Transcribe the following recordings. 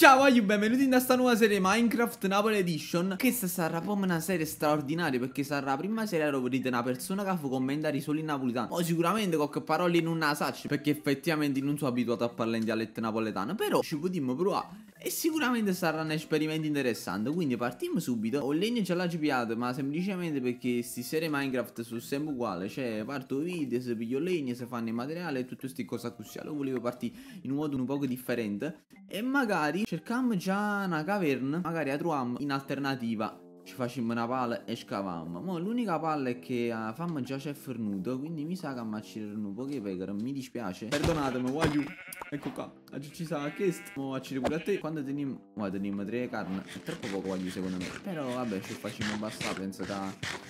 Ciao voglio benvenuti in questa nuova serie Minecraft Napoli Edition Questa sarà proprio una serie straordinaria perché sarà la prima serie dove vedete una persona che fa commentari solo in napoletano O sicuramente qualche parola in una saccia perché effettivamente non sono abituato a parlare in dialetto napoletano Però ci potremmo provare e sicuramente sarà un esperimento interessante Quindi partiamo subito. Ho legno ce l'ha piato ma semplicemente perché queste serie Minecraft sono sempre uguali. Cioè parto video, se piglio legno, se fanno il materiale e tutte queste cose così Allora volevo partire in un modo un po' differente. E magari cercammo già una caverna Magari la troviamo in alternativa ci facciamo una palla e scavammo. Ma l'unica palla è che uh, fammo già c'è fornuto, quindi mi sa che mi un po' che pecore, mi dispiace. Perdonatemi, voglio. Ecco qua, oggi ci sa questo. Mo faccio pure a te. Quando teniamo, ma teniamo tre carne, è troppo poco voglio secondo me. Però vabbè, ci facciamo basta, penso che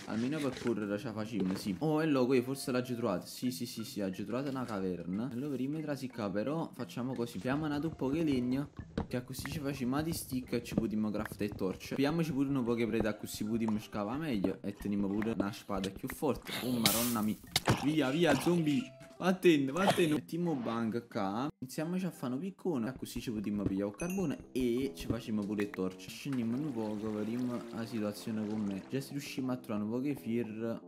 almeno per correre la facciamo, sì. Oh, e lo qui forse l'ha già trovato. Sì, sì, sì, sì, ha già trovato una caverna. Allora perimetra si qua, però facciamo così. Abbiamo un po' che legno, che così ci facciamo di stick e ci potremmo craftare torce. Abbiamoci pure un po' che preda così potremmo scavare meglio e teniamo pure una spada più forte. Oh maronna mia. Via, via, zombie. Vattene, vattene. Mettiamo bank qua. Iniziamoci a fare un piccone. Così ci potremmo pigliare il carbone e ci facciamo pure torce. Scendiamo un po', vedremo la situazione con me. Già se riusciamo a trovare un po' che fir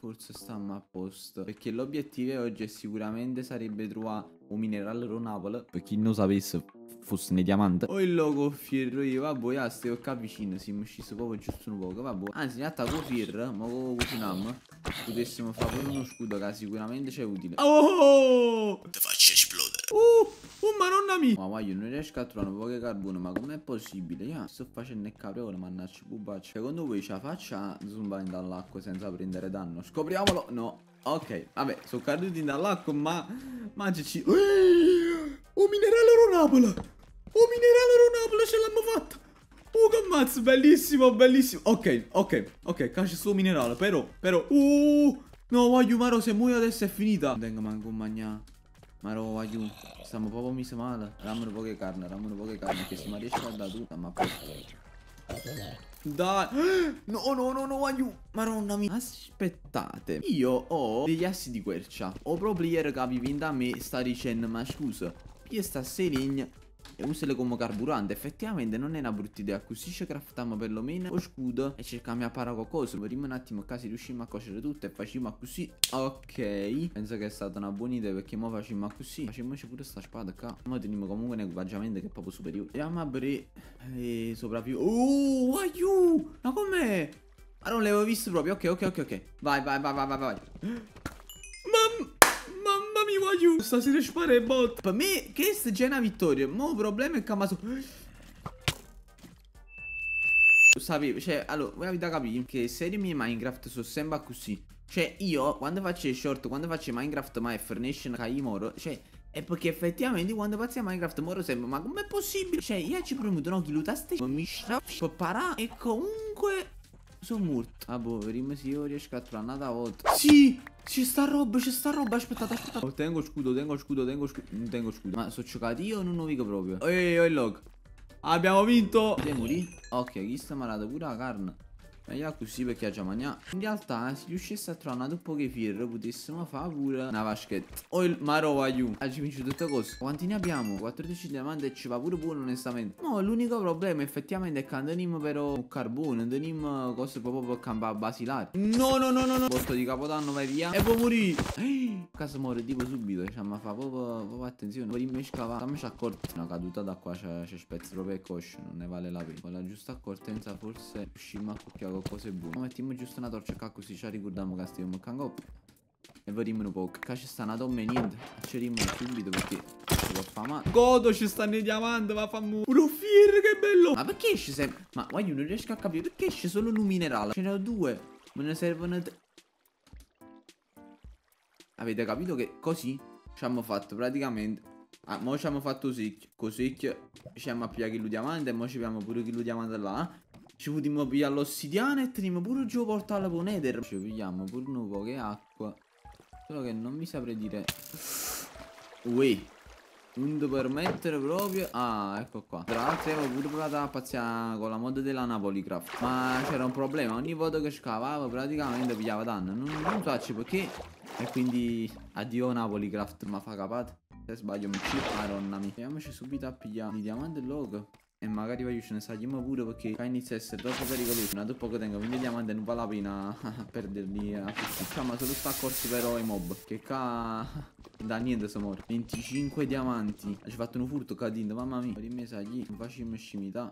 forse stiamo a posto. Perché l'obiettivo oggi sicuramente sarebbe trovare un minerale ronapole. Per chi non sapesse fosse nei diamanti. O il logo fierro io, vabbè, ja, stai qua vicino, siamo scesi proprio giusto un poco, vabbè. Anzi, in realtà con fierro, ma con cuciniamo, potessimo fare pure uno scudo che sicuramente c'è utile. Oh! Ti faccio esplodere. Uh! Oh madonna mia! Ma io non riesco a trovare un po' di carbone, ma com'è possibile? Ja, sto facendo il capriolo, mannaggia pubaccio. Secondo voi ce la faccia zumbare dall'acqua senza prendere danno? Scopriamolo! No. Ok, vabbè, sono caduti dall'acqua, ma... Mangiaci... Oh, minerale ronapola! Oh, minerale ronapole ce l'abbiamo fatta. Oh, che mazzo, bellissimo, bellissimo. Ok, ok, ok, caccia sto minerale, però, però. Uh, no, voglio, Maro, se muoio adesso è finita. Tengo manco un magnà. Maro, voglio, stiamo proprio misi male. Dammi un po' di carne, dammi un po' di carne, che se mi riesce a dare tutta, ma. Dai No no no no voglio Maronna mia Aspettate Io ho degli assi di quercia Ho proprio ieri che avevi da me sta dicendo Ma scusa Io sta seligna e usale come carburante. Effettivamente non è una brutta idea. Così ci craftiamo perlomeno lo scudo e cerchiamo di fare qualcosa. Vediamo un attimo quasi riusciamo a cuocere tutto e facciamo così. Ok. Penso che è stata una buona idea perché ora facciamo così. Facciamoci pure sta spada qua. Ora teniamo comunque un equipaggiamento che è proprio superiore. Andiamo a aprire e sopravvivo. Oh, aiuto! Ma com'è? Ma non l'avevo visto proprio. Ok, ok, ok, ok. Vai, vai, vai, vai, vai, vai. Mamma mi voglio Stasera spara bot. Per me questa è già una vittoria Ma il problema è che mi Sapevo, cioè, allora, voi avete capito che serie mie Minecraft sono sempre così Cioè, io, quando faccio short, quando faccio Minecraft My Nation Kai Moro Cioè, è perché effettivamente quando faccio Minecraft moro sempre Ma com'è possibile? Cioè, io ci premuto, no, chi lo taste Mi strappo, parà E comunque sono morto. Ah, boh, vediamo se io riesco a trovare una volta. Sì! C'è sta roba, c'è sta roba, aspettate, aspettate. Oh, tengo scudo, tengo scudo, tengo scudo. Non tengo scudo. Ma sono giocati io o non lo dico proprio? Ehi, oh, il log. Abbiamo vinto. Andiamo lì. Ok, chi sta malato pure la carne. Meglio così perché ha già mangiato. In realtà, se riuscisse a trovare una doppia che fierro, potessimo fare pure una vaschetta. Oh, il maro aiù. Oggi vince tutte cose. Quanti ne abbiamo? 14 diamanti e ci va pure buono, onestamente. No, l'unico problema effettivamente è che andiamo però un carbone. Andiamo cose proprio per campare basilari. No, no, no, no, no. Botto di capodanno, vai via. E poi morire. Ehi, casa muore tipo subito. Cioè, ma fa proprio, proprio attenzione. Poi mi scava. Dammi accorto. Una caduta da qua c'è spezzo proprio e coscio. Non ne vale la pena. Con la giusta accortenza, forse riusciamo a cocchiare cose buone. Mettiamo giusto una torcia qua così ci ricordiamo che stiamo a cangop. E vediamo un po'. Qua ci sta una donna e niente. Acceriamo subito perché ci può fare male. Godo ci stanno i diamanti, ma fa mu. Che bello. Ma perché esce sempre? Ma guarda, non riesco a capire perché esce solo un minerale. Ce ne ho due. Me ne servono tre. Avete capito che così ci abbiamo fatto praticamente Ah, mo ci abbiamo fatto così, così ci abbiamo appiato il diamante e mo ci abbiamo pure il diamante là. Ci potremmo pigliare l'ossidiana e teniamo pure giù portale con nether. Ci pigliamo pure un po' che acqua. Solo che non mi saprei dire. Ui. Non ti permettere proprio. Ah, ecco qua. Tra l'altro avevo pure provato a pazziare con la mod della Napolicraft. Ma c'era un problema. Ogni volta che scavavo praticamente pigliava danno. Non, non so perché. E quindi addio Napolicraft, ma fa capato. Se sbaglio mi ci Madonna mia. Andiamoci subito a pigliare i diamanti logo. E magari voglio ce ne sagliamo pure perché qua inizia a essere troppo pericoloso. Non poco tempo, quindi i diamanti non vale la pena a perderli a tutti. Diciamo solo sta accorsi però i mob. Che qua da niente si muore. 25 diamanti. Ci fatto un furto cadendo, mamma mia. Rimmi sagli, facciamo scimità.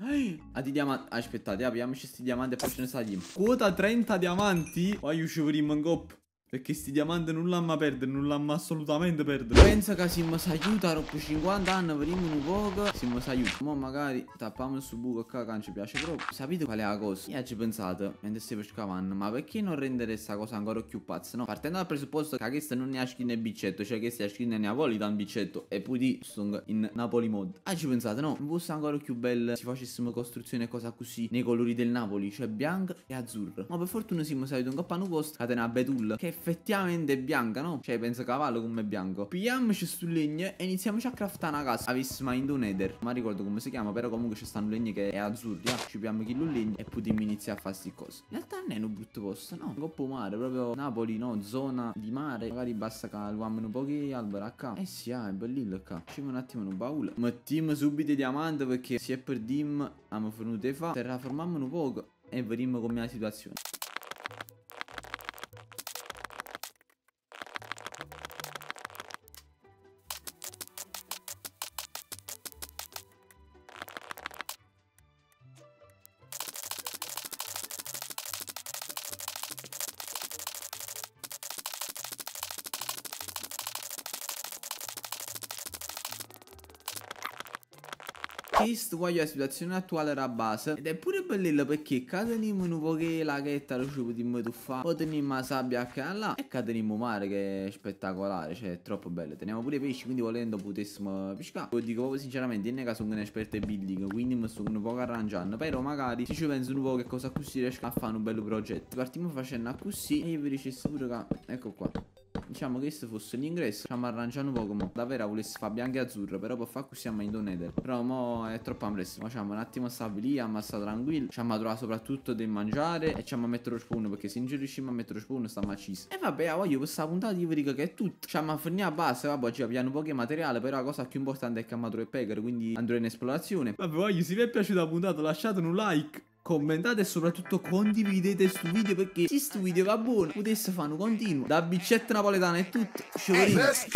Ah, di diamanti. Aspettate, apriamoci questi diamanti e poi ce ne sagliamo. Quota 30 diamanti. Voglio ci in cop. Perché sti diamanti non l'hanno perdere, non l'hanno assolutamente perdere. Pensa che se mi si aiuta dopo 50 anni, vediamo un poco, se mi si aiuta. Ma magari tappiamo su buco qua che non ci piace proprio. Sapete qual è la cosa? Io ci pensate, mentre stavo scavando, ma perché non rendere questa cosa ancora più pazza, no? Partendo dal presupposto che questa non ha scritto nel biccetto, cioè che questa scritto da un biccetto, e poi sono in Napoli mod. Ah, ci pensate, no? Non fosse ancora più bello se facessimo costruzione e cosa così, nei colori del Napoli, cioè bianco e azzurro. Ma per fortuna siamo saliti un un posto, è una betulla, che effettivamente è bianca, no? Cioè, penso cavallo come bianco. Pigliamoci sul legno e iniziamoci a craftare una casa. Avessimo in un nether. Ma ricordo come si chiama, però comunque c'è sta un legno che è azzurro. Ah, ci piamo chi legno e potremmo iniziare a fare queste cose. In realtà non è un brutto posto, no? Coppo mare, proprio Napoli, no? Zona di mare. Magari basta che luamo un po' di alberi qua. Eh sì, ah, è bellino qua. Facciamo un attimo un baule. Mettiamo subito i diamanti perché se è per dim, abbiamo venuto a fare. Terraformiamo un poco e vediamo com'è la situazione. Questo voglio la situazione attuale era base. Ed è pure bellino perché cadeniamo un po' che la chetta lo ci potremmo tuffare Poi teniamo la sabbia a là E cadeniamo mare che è spettacolare Cioè è troppo bello. Teniamo pure pesci quindi volendo potessimo pescare. Lo dico proprio sinceramente in che sono un esperto di building Quindi mi sto un po' arrangiando. Però magari se ci penso un po' che cosa così riesco a fare un bello progetto. Partiamo facendo così E io vi dicessi pure che Ecco qua Diciamo che questo fosse l'ingresso Stiamo arrangiando un po' come Davvero volessi fare bianco e azzurro Però per fare così siamo in nether Però mo è troppo ampresso Facciamo un attimo stabilire Ammassa tranquillo Ci a trovare soprattutto del mangiare E ci a mettere lo spawn Perché se non ci riusciamo a mettere lo spawn sta macis E vabbè voglio questa puntata io vi dico che è tutto Ci a finire a base Vabbè ci abbiamo pochi materiali Però la cosa più importante è che abbiamo trovato pecore Quindi andrò in esplorazione. Vabbè voglio se vi è piaciuta la puntata lasciate un like commentate e soprattutto condividete questo video perché se questo video va buono potesse fare un continuo. Da biccetta napoletana e tutto hey, let's